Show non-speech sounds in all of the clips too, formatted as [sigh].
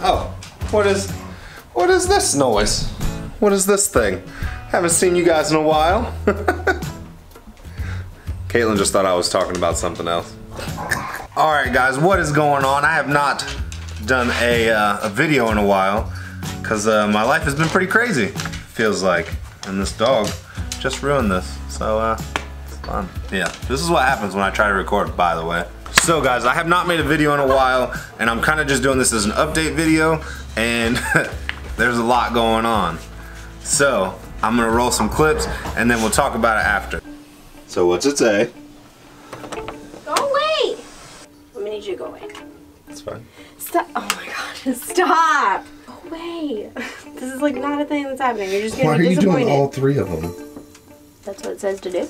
Oh, what is, what is this noise? What is this thing? Haven't seen you guys in a while. [laughs] Katilyn just thought I was talking about something else. All right, guys, what is going on? I have not done a, uh, a video in a while because uh, my life has been pretty crazy, feels like. And this dog just ruined this, so uh, it's fun. Yeah, this is what happens when I try to record, by the way. So guys, I have not made a video in a while, and I'm kind of just doing this as an update video, and [laughs] there's a lot going on. So, I'm gonna roll some clips, and then we'll talk about it after. So what's it say? Go away! I'm gonna need you to go away. It's fine. Stop. Oh my gosh, [laughs] stop! Go away. [laughs] This is like not a thing that's happening. You're just gonna Why are you disappointed. doing all three of them? That's what it says to do.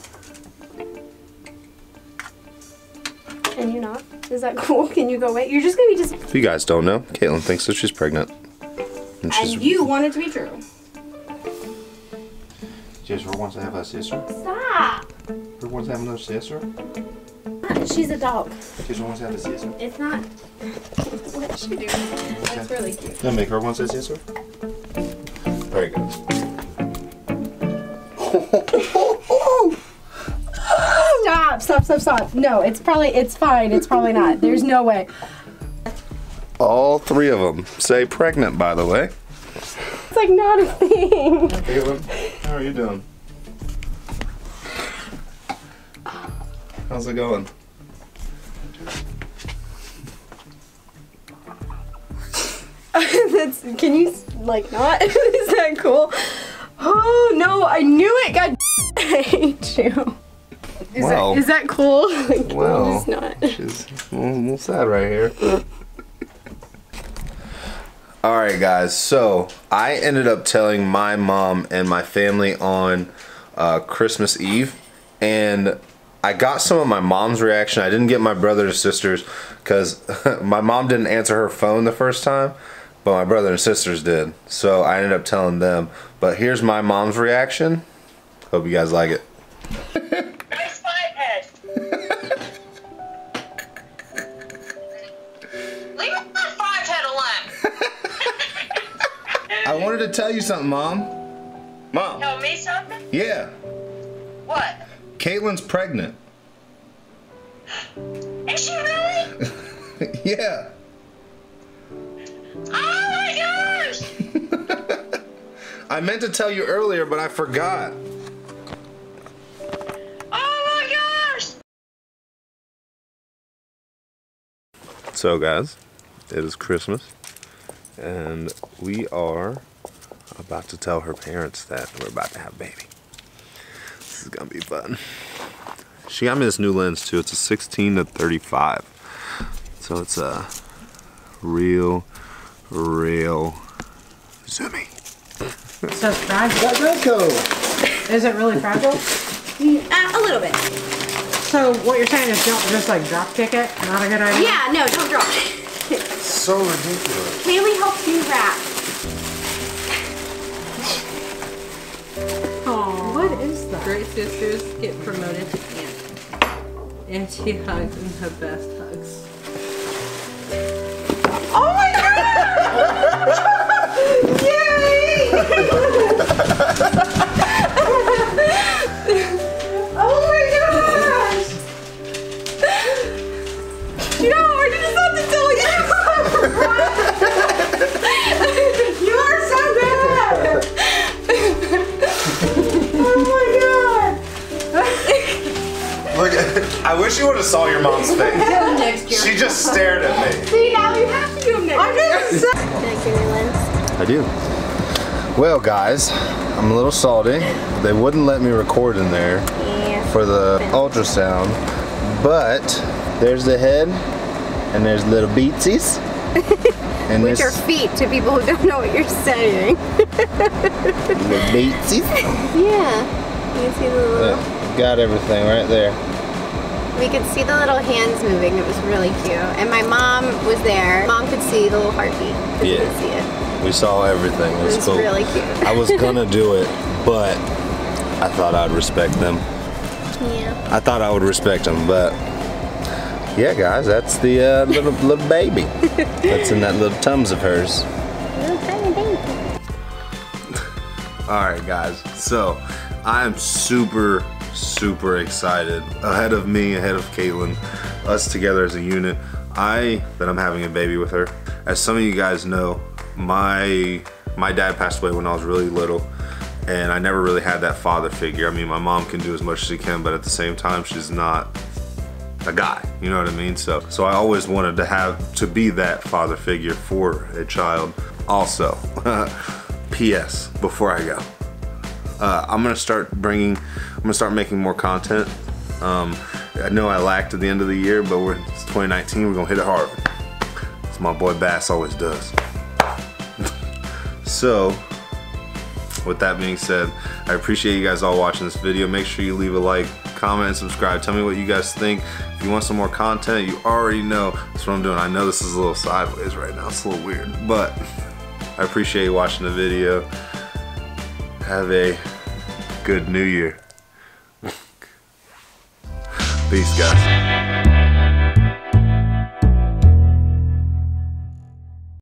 Can you not? Is that cool? [laughs] Can you go away? You're just gonna be just. If you guys don't know, Katilyn thinks that she's pregnant. And she's And you want it to be true. Jess, wants to have a sister? Stop! Who wants to have another sister? Uh, she's a dog. Jess wants to have a sister? It's not. What is she doing? That's really cute. Then make her want a sister? very good. Stop! [laughs] Stop! Stop! Stop! No, it's probably. It's fine. It's probably not. There's no way. All three of them say pregnant, by the way. It's like not a thing. Katilyn, how are you doing? How's it going? [laughs] That's. Can you like not? [laughs] is that cool? Oh no! I knew it. God, I hate you. Is, Wow. that, is that cool? [laughs] Like, Wow. It's not. She's a little, little sad right here. All right, guys. So I ended up telling my mom and my family on uh, Christmas Eve, and I got some of my mom's reaction. I didn't get my brother and sisters because [laughs] my mom didn't answer her phone the first time, but my brother and sisters did. So I ended up telling them. But here's my mom's reaction. Hope you guys like it. I wanted to tell you something, mom. Mom. Tell me something? Yeah. What? Katilyn's pregnant. Is she really? [laughs] yeah. Oh my gosh! [laughs] I meant to tell you earlier, but I forgot. Oh my gosh! So, guys, it is Christmas, and we are about to tell her parents that we're about to have a baby. This is gonna be fun. She got me this new lens too. It's a 16 to 35, so it's a real, real zoomy. So fragile. Let that go! Is it really fragile? Uh, a little bit. So what you're saying is don't just like drop kick it? Not a good idea? Yeah. No. Don't drop it. So ridiculous. Kaylee helped you wrap. Oh, what is that? Great sisters get promoted to aunt. And she hugs and her best hugs. I wish would have saw your mom's face. Next year. She just stared at me. See now you have to do them next I'm just so- Can I give lens? I do. Well, guys, I'm a little salty. They wouldn't let me record in there Yeah. for the ultrasound, but there's the head, and there's little beatsies. [laughs] And Which are feet to people who don't know what you're saying. [laughs] little beatsies. Yeah. You see the little. Look, got everything right there. We could see the little hands moving. It was really cute. And my mom was there. Mom could see the little heartbeat. Yeah. could see it. We saw everything. It was, It was cool. really cute. I was [laughs] gonna do it, but I thought I'd respect them. Yeah. I thought I would respect them, but yeah, guys, that's the uh, little little baby [laughs] that's in that little tums of hers. Really [laughs] Alright guys, so I'm super, super excited. Ahead of me, ahead of Katilyn, us together as a unit. I, that I'm having a baby with her. As some of you guys know, my my dad passed away when I was really little and I never really had that father figure. I mean, my mom can do as much as she can, but at the same time, she's not a guy. You know what I mean? So, so I always wanted to have to be that father figure for a child. Also, [laughs] P.S. Before I go, uh, I'm gonna start bringing, I'm gonna start making more content. Um, I know I lacked at the end of the year, but we're it's 2019. We're gonna hit it hard. As my boy Bass always does. [laughs] so, with that being said, I appreciate you guys all watching this video. Make sure you leave a like, comment, and subscribe. Tell me what you guys think. If you want some more content, you already know that's what I'm doing. I know this is a little sideways right now. It's a little weird, but [laughs] I appreciate you watching the video. Have a good new year. [laughs] Peace, guys.